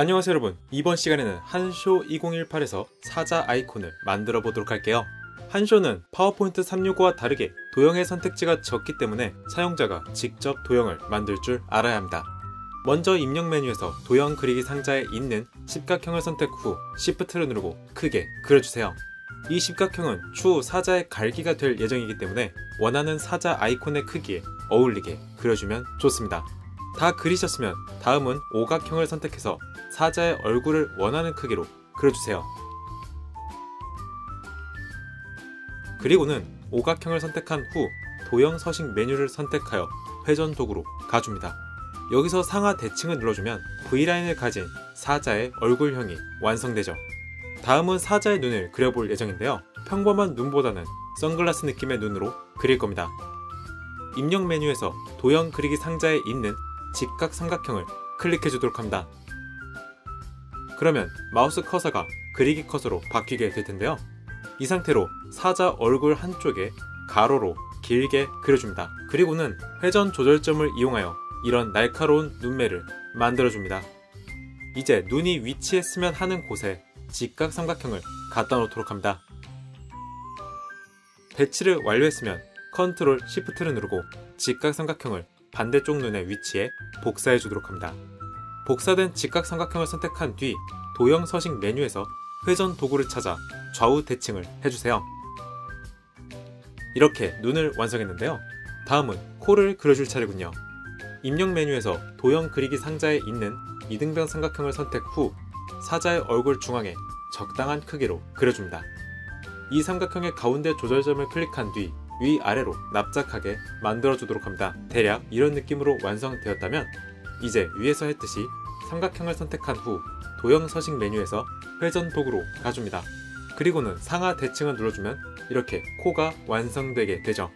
안녕하세요 여러분. 이번 시간에는 한쇼 2018에서 사자 아이콘을 만들어 보도록 할게요. 한쇼는 파워포인트 365와 다르게 도형의 선택지가 적기 때문에 사용자가 직접 도형을 만들 줄 알아야 합니다. 먼저 입력 메뉴에서 도형 그리기 상자에 있는 십각형을 선택 후 Shift를 누르고 크게 그려주세요. 이 십각형은 추후 사자의 갈기가 될 예정이기 때문에 원하는 사자 아이콘의 크기에 어울리게 그려주면 좋습니다 다 그리셨으면 다음은 오각형을 선택해서 사자의 얼굴을 원하는 크기로 그려주세요. 그리고는 오각형을 선택한 후 도형 서식 메뉴를 선택하여 회전 도구로 가줍니다. 여기서 상하 대칭을 눌러주면 V라인을 가진 사자의 얼굴형이 완성되죠. 다음은 사자의 눈을 그려볼 예정인데요. 평범한 눈보다는 선글라스 느낌의 눈으로 그릴 겁니다. 입력 메뉴에서 도형 그리기 상자에 있는 직각 삼각형을 클릭해 주도록 합니다. 그러면 마우스 커서가 그리기 커서로 바뀌게 될 텐데요. 이 상태로 사자 얼굴 한쪽에 가로로 길게 그려줍니다. 그리고는 회전 조절점을 이용하여 이런 날카로운 눈매를 만들어줍니다. 이제 눈이 위치했으면 하는 곳에 직각 삼각형을 갖다 놓도록 합니다. 배치를 완료했으면 control shift를 누르고 직각 삼각형을 반대쪽 눈의 위치에 복사해 주도록 합니다. 복사된 직각삼각형을 선택한 뒤 도형 서식 메뉴에서 회전 도구를 찾아 좌우 대칭을 해주세요. 이렇게 눈을 완성했는데요. 다음은 코를 그려줄 차례군요. 입력 메뉴에서 도형 그리기 상자에 있는 이등변 삼각형을 선택 후 사자의 얼굴 중앙에 적당한 크기로 그려줍니다. 이 삼각형의 가운데 조절점을 클릭한 뒤 위아래로 납작하게 만들어주도록 합니다. 대략 이런 느낌으로 완성되었다면 이제 위에서 했듯이 삼각형을 선택한 후 도형 서식 메뉴에서 회전 도구로 가줍니다. 그리고는 상하 대칭을 눌러주면 이렇게 코가 완성되게 되죠.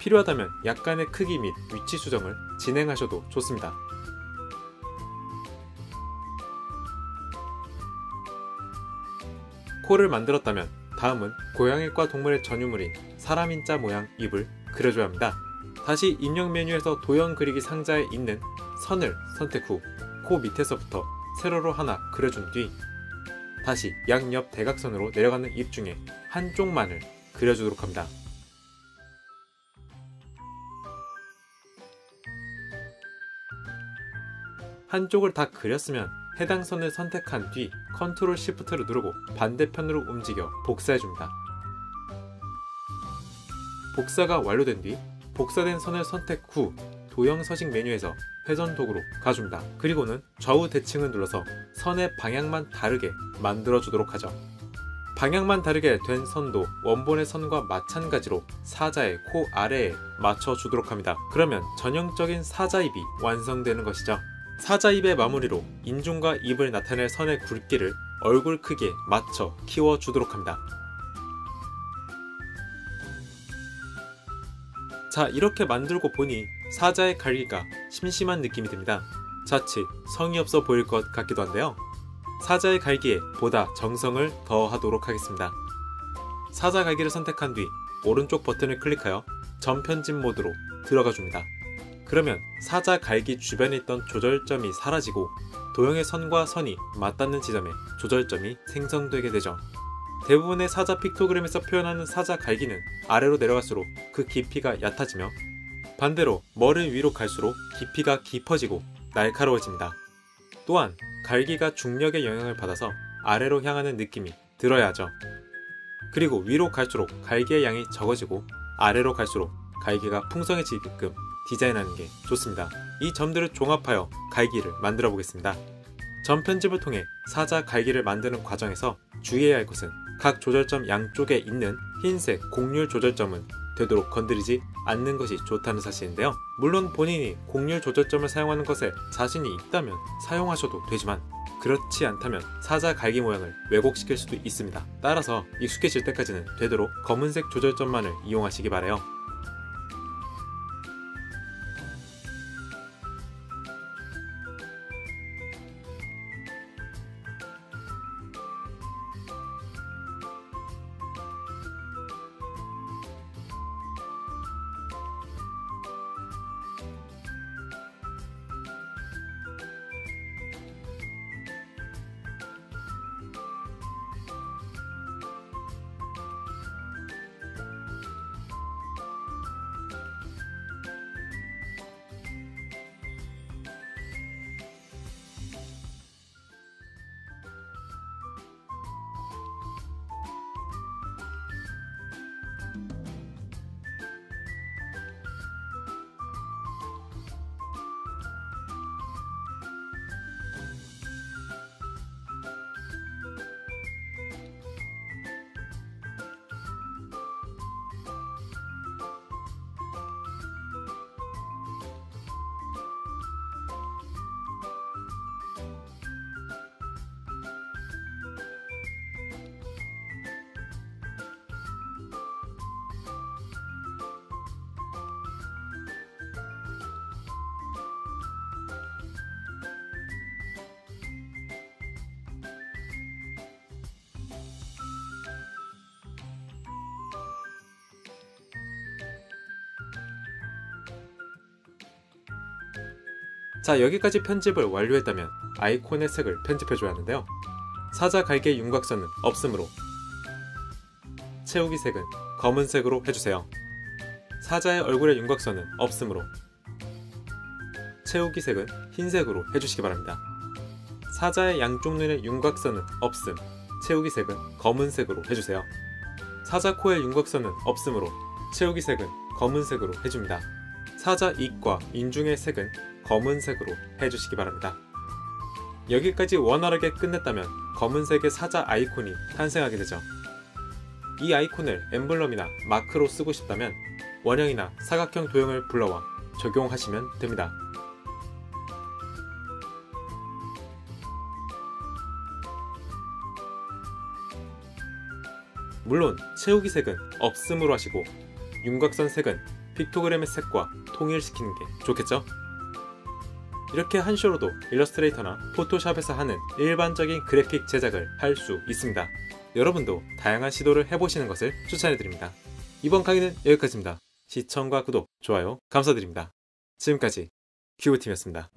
필요하다면 약간의 크기 및 위치 수정을 진행하셔도 좋습니다. 코를 만들었다면 다음은 고양이과 동물의 전유물인 사람인자 모양 입을 그려줘야 합니다. 다시 입력 메뉴에서 도형 그리기 상자에 있는 선을 선택 후 코 밑에서부터 세로로 하나 그려준 뒤 다시 양옆 대각선으로 내려가는 입 중에 한쪽만을 그려주도록 합니다. 한쪽을 다 그렸으면 해당 선을 선택한 뒤 컨트롤 시프트를 누르고 반대편으로 움직여 복사해줍니다. 복사가 완료된 뒤 복사된 선을 선택 후 도형 서식 메뉴에서 회전 도구로 가줍니다. 그리고는 좌우 대칭을 눌러서 선의 방향만 다르게 만들어 주도록 하죠. 방향만 다르게 된 선도 원본의 선과 마찬가지로 사자의 코 아래에 맞춰 주도록 합니다. 그러면 전형적인 사자입이 완성되는 것이죠. 사자 입의 마무리로 인중과 입을 나타낼 선의 굵기를 얼굴 크기에 맞춰 키워주도록 합니다. 자 이렇게 만들고 보니 사자의 갈기가 심심한 느낌이 듭니다. 자칫 성의 없어 보일 것 같기도 한데요. 사자의 갈기에 보다 정성을 더하도록 하겠습니다. 사자 갈기를 선택한 뒤 오른쪽 버튼을 클릭하여 전편집 모드로 들어가 줍니다. 그러면 사자 갈기 주변에 있던 조절점이 사라지고 도형의 선과 선이 맞닿는 지점에 조절점이 생성되게 되죠. 대부분의 사자 픽토그램에서 표현하는 사자 갈기는 아래로 내려갈수록 그 깊이가 얕아지며 반대로 머리 위로 갈수록 깊이가 깊어지고 날카로워집니다. 또한 갈기가 중력의 영향을 받아서 아래로 향하는 느낌이 들어야 하죠. 그리고 위로 갈수록 갈기의 양이 적어지고 아래로 갈수록 갈기가 풍성해지게끔 디자인하는 게 좋습니다. 이 점들을 종합하여 갈기를 만들어 보겠습니다. 전 편집을 통해 사자 갈기를 만드는 과정에서 주의해야 할 것은 각 조절점 양쪽에 있는 흰색 곡률 조절점은 되도록 건드리지 않는 것이 좋다는 사실인데요. 물론 본인이 곡률 조절점을 사용하는 것에 자신이 있다면 사용하셔도 되지만 그렇지 않다면 사자 갈기 모양을 왜곡시킬 수도 있습니다. 따라서 익숙해질 때까지는 되도록 검은색 조절점만을 이용하시기 바래요. 자 여기까지 편집을 완료했다면 아이콘의 색을 편집해줘야 하는데요. 사자 갈기의 윤곽선은 없으므로 채우기 색은 검은색으로 해주세요. 사자의 얼굴의 윤곽선은 없으므로 채우기 색은 흰색으로 해주시기 바랍니다. 사자의 양쪽 눈의 윤곽선은 없음, 채우기 색은 검은색으로 해주세요. 사자 코의 윤곽선은 없으므로 채우기 색은 검은색으로 해줍니다. 사자 입과 인중의 색은 검은색으로 해주시기 바랍니다. 여기까지 원활하게 끝냈다면 검은색의 사자 아이콘이 탄생하게 되죠. 이 아이콘을 엠블럼이나 마크로 쓰고 싶다면 원형이나 사각형 도형을 불러와 적용하시면 됩니다. 물론 채우기 색은 없음으로 하시고 윤곽선 색은 픽토그램의 색과 통일시키는 게 좋겠죠? 이렇게 한쇼로도 일러스트레이터나 포토샵에서 하는 일반적인 그래픽 제작을 할 수 있습니다. 여러분도 다양한 시도를 해보시는 것을 추천해드립니다. 이번 강의는 여기까지입니다. 시청과 구독, 좋아요 감사드립니다. 지금까지 큐브팀이었습니다.